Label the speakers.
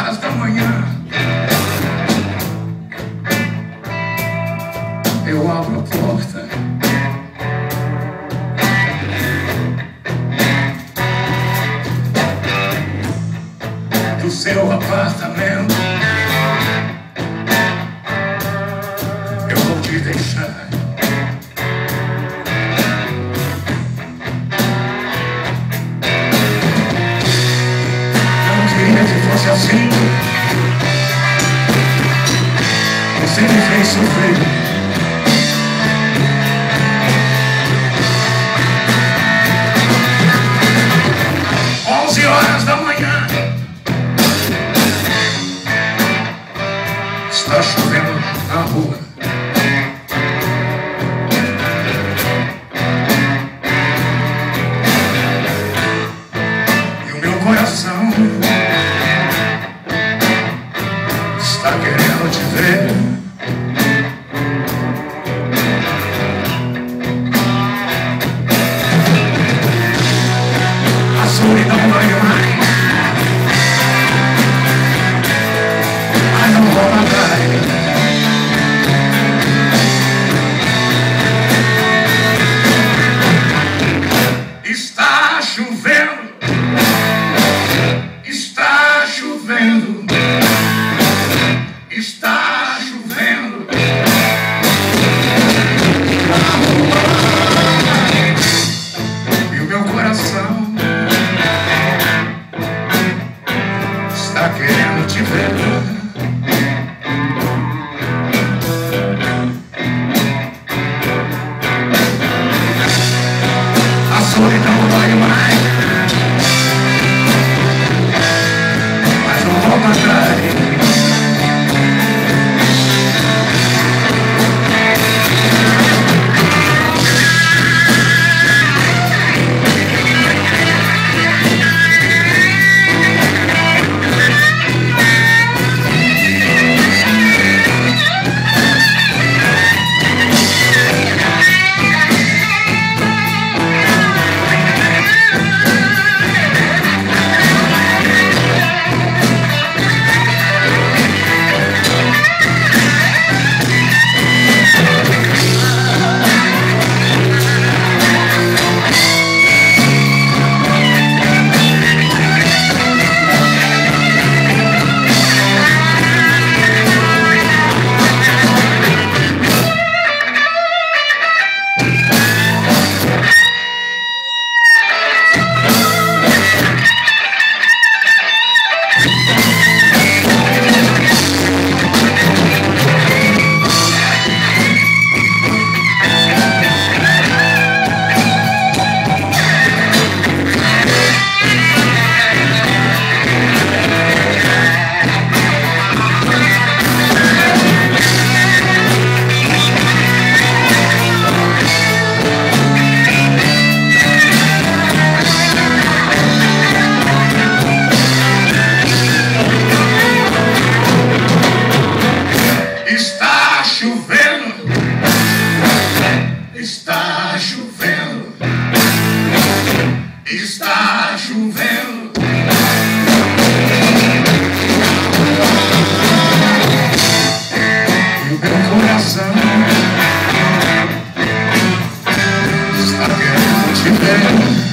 Speaker 1: horas da manhã. Eu abro a porta. Do seu apartamento. você. Você me fez sofrer. Onze horas da manhã. Está chovendo na rua. A Querendo te ver chovendo. E o coração está querendo te ver.